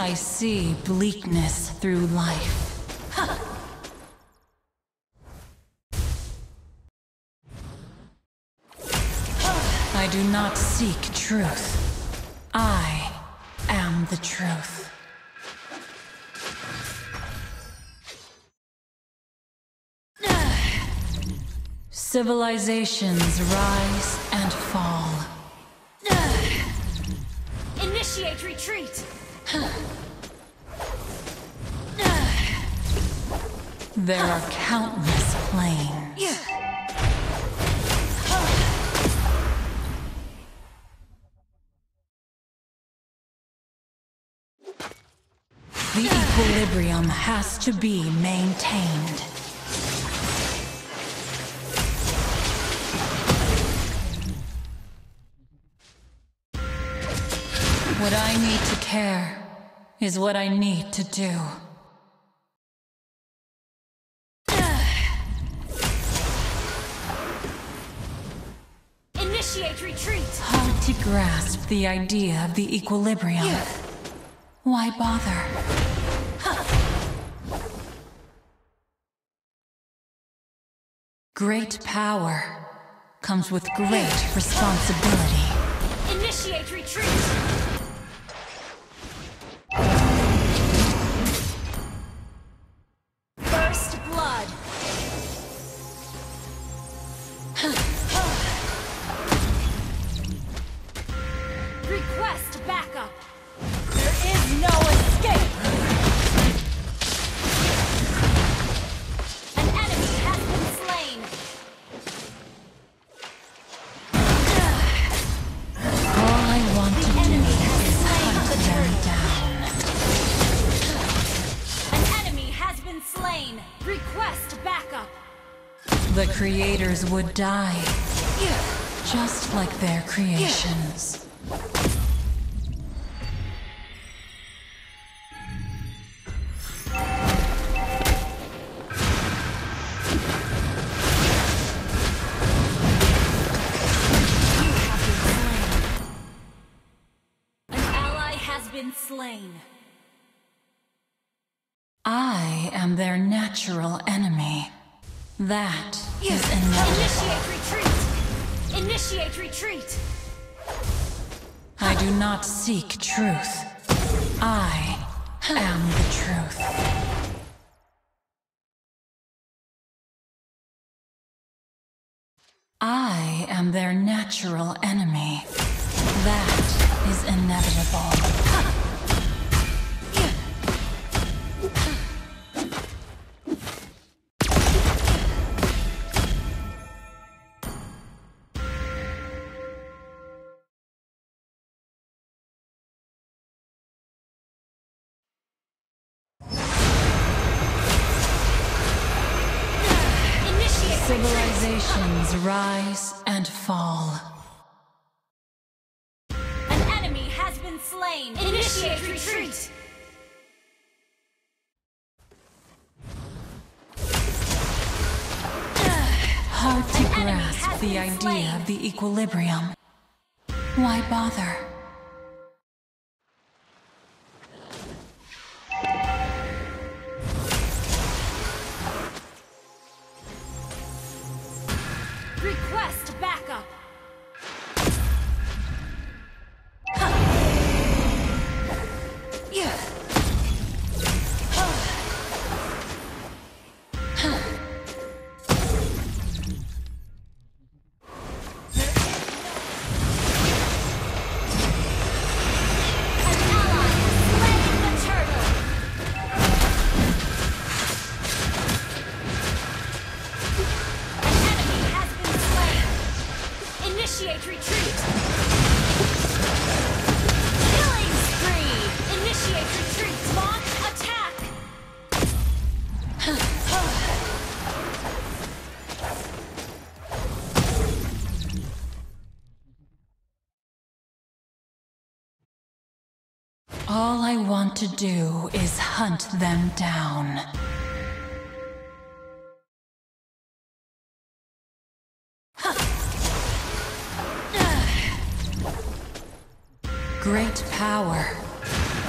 I see bleakness through life. I do not seek truth. I am the truth. Civilizations rise and fall. Initiate retreat! There are countless planes. The equilibrium has to be maintained. What I need to care is what I need to do. Initiate retreat! Hard to grasp the idea of the equilibrium. Why bother? Great power comes with great responsibility. Initiate retreat! The creators would die, just like their creations. An ally has been slain. I am their natural enemy. That is inevitable. Initiate retreat! Initiate retreat! I do not seek truth. I am the truth. I am their natural enemy. That is inevitable. Rise and fall. An enemy has been slain! Initiate retreat! Hard to grasp the idea slain. of the equilibrium. Why bother? Initiate retreat! Killing spree! Initiate retreat! Launch attack! All I want to do is hunt them down. Great power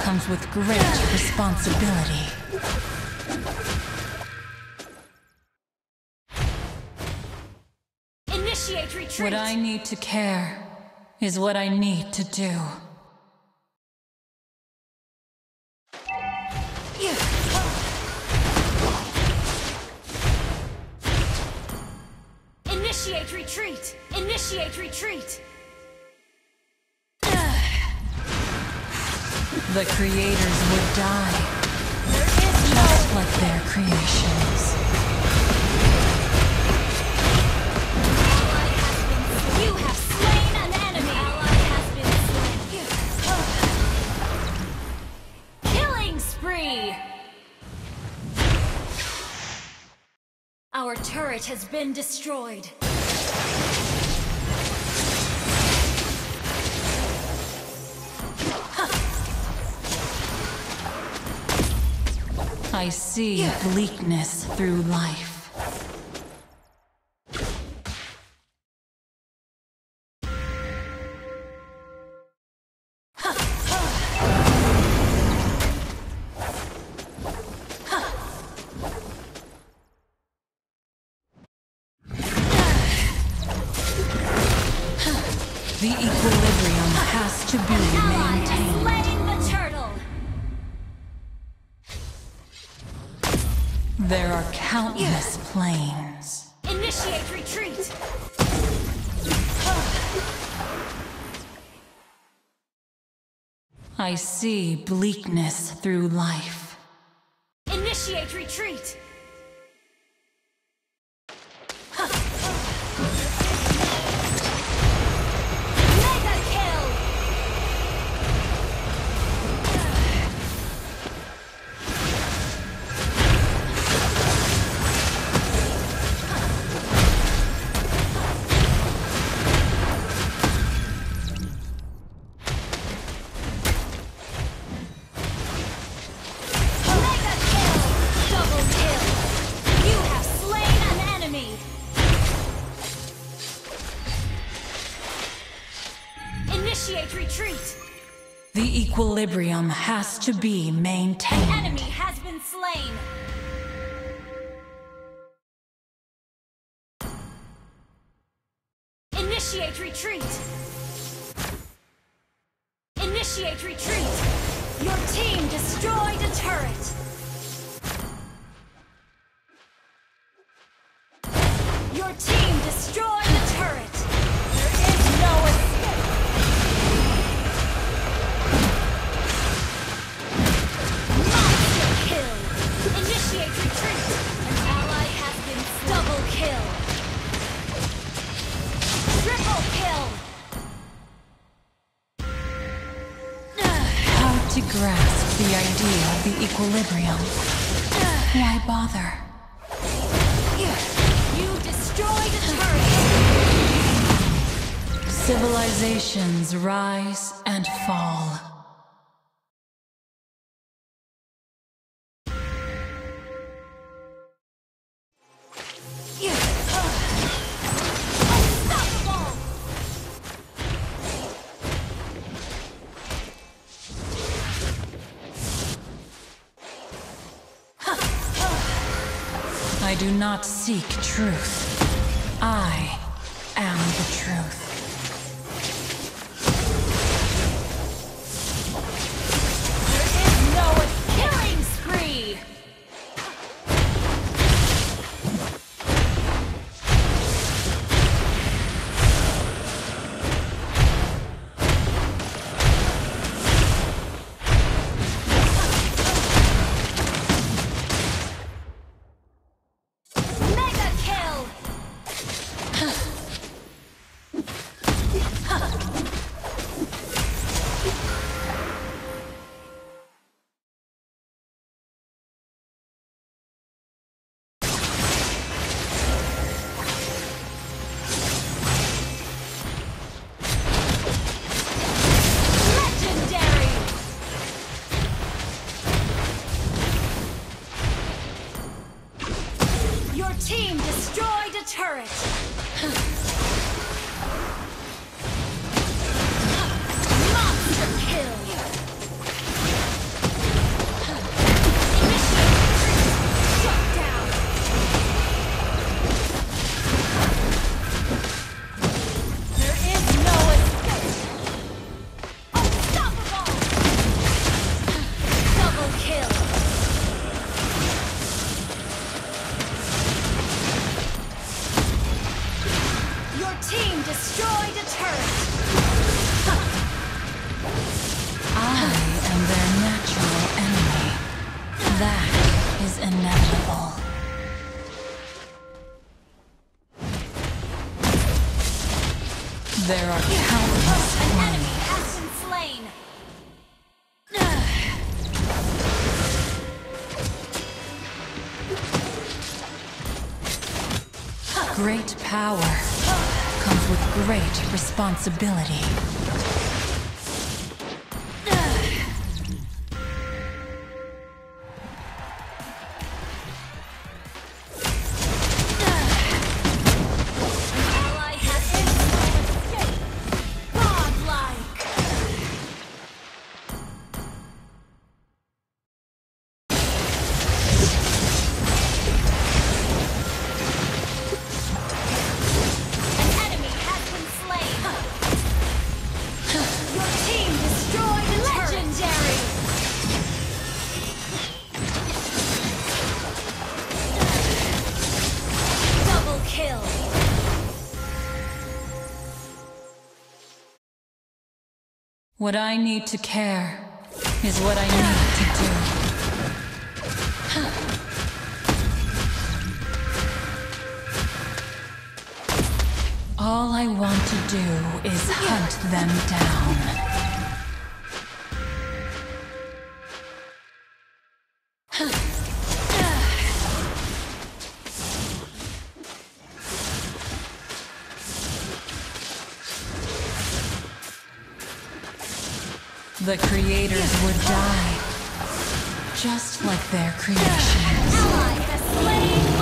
comes with great responsibility. Initiate retreat! What I need to care is what I need to do. Initiate retreat! Initiate retreat! The creators would die, There is no... just like their creations. You have slain an enemy! Ally has been slain. Killing spree! Our turret has been destroyed. I see bleakness through life. Countless planes. Initiate retreat! I see bleakness through life. Initiate retreat! Equilibrium has to be An maintained. enemy has been slain! Initiate retreat! Initiate retreat! Your team destroyed a turret! Equilibrium? Why bother? You destroyed a turret! Civilizations rise and fall. Not seek truth. I Pirate! There are countless An enemy has been slain! Great power comes with great responsibility. What I need to care is what I need to do. All I want to do is hunt them down. The creators would die, just like their creations. Ally slain!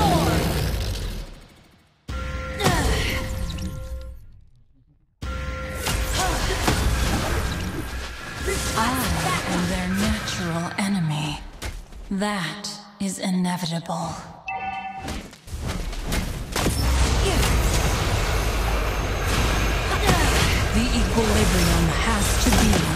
I am their natural enemy. That is inevitable. The equilibrium has to be